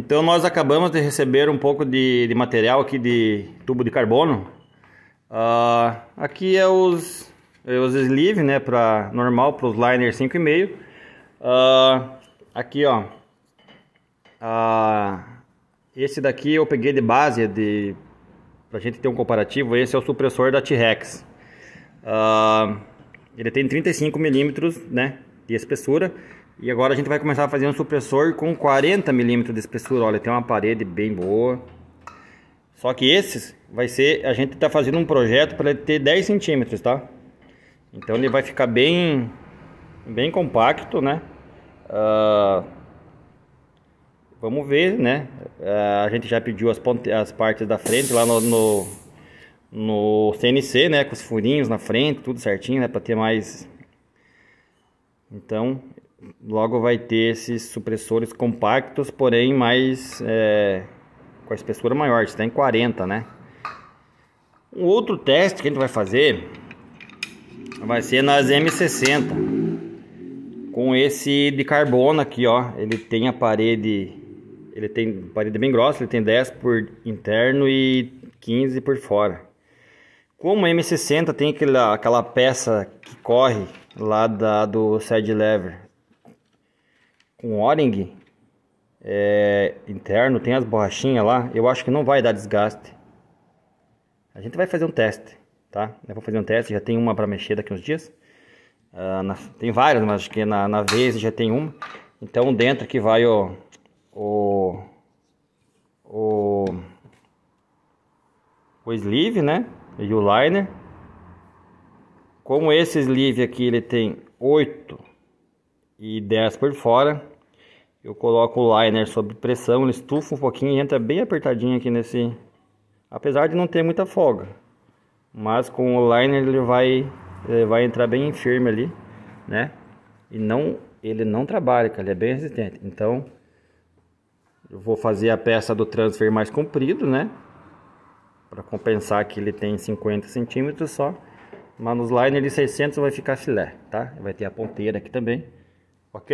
Então nós acabamos de receber um pouco de, de material aqui de tubo de carbono. Uh, aqui é os, é os sleeve, né, para normal, para os liner 5,5. Uh, aqui, ó. Uh, esse daqui eu peguei de base de pra gente ter um comparativo. Esse é o supressor da T-Rex. Uh, ele tem 35 milímetros, né, de espessura. E agora a gente vai começar a fazer um supressor com 40 milímetros de espessura. Olha, tem uma parede bem boa. Só que esses vai ser, a gente está fazendo um projeto para ele ter 10 centímetros, tá? Então ele vai ficar bem, bem compacto, né? Uh, vamos ver, né? Uh, a gente já pediu as, ponte, as partes da frente lá no, no, no CNC, né? Com os furinhos na frente, tudo certinho, né? Para ter mais... Então, logo vai ter esses supressores compactos, porém mais é, com a espessura maior, está em 40, né? Um outro teste que a gente vai fazer vai ser nas M60 com esse de carbono aqui, ó. Ele tem a parede, ele tem parede bem grossa, ele tem 10 por interno e 15 por fora. Como a M60 tem aquela, aquela peça que corre lá da, do side lever com o é, interno, tem as borrachinhas lá, eu acho que não vai dar desgaste. A gente vai fazer um teste, tá? Eu vou fazer um teste, já tem uma para mexer daqui uns dias. Uh, na, tem várias, mas acho que na, na vez já tem uma. Então dentro que vai o, o, o, o sleeve, né? E o liner. Como esse sleeve aqui ele tem 8 e 10 por fora, eu coloco o liner sob pressão, ele estufa um pouquinho e entra bem apertadinho aqui nesse... Apesar de não ter muita folga. Mas com o liner ele vai, ele vai entrar bem firme ali, né? E não, ele não trabalha, ele é bem resistente. Então, eu vou fazer a peça do transfer mais comprido, né? Para compensar que ele tem 50 centímetros só. Mas nos liner de 600 vai ficar filé, tá? Vai ter a ponteira aqui também, ok?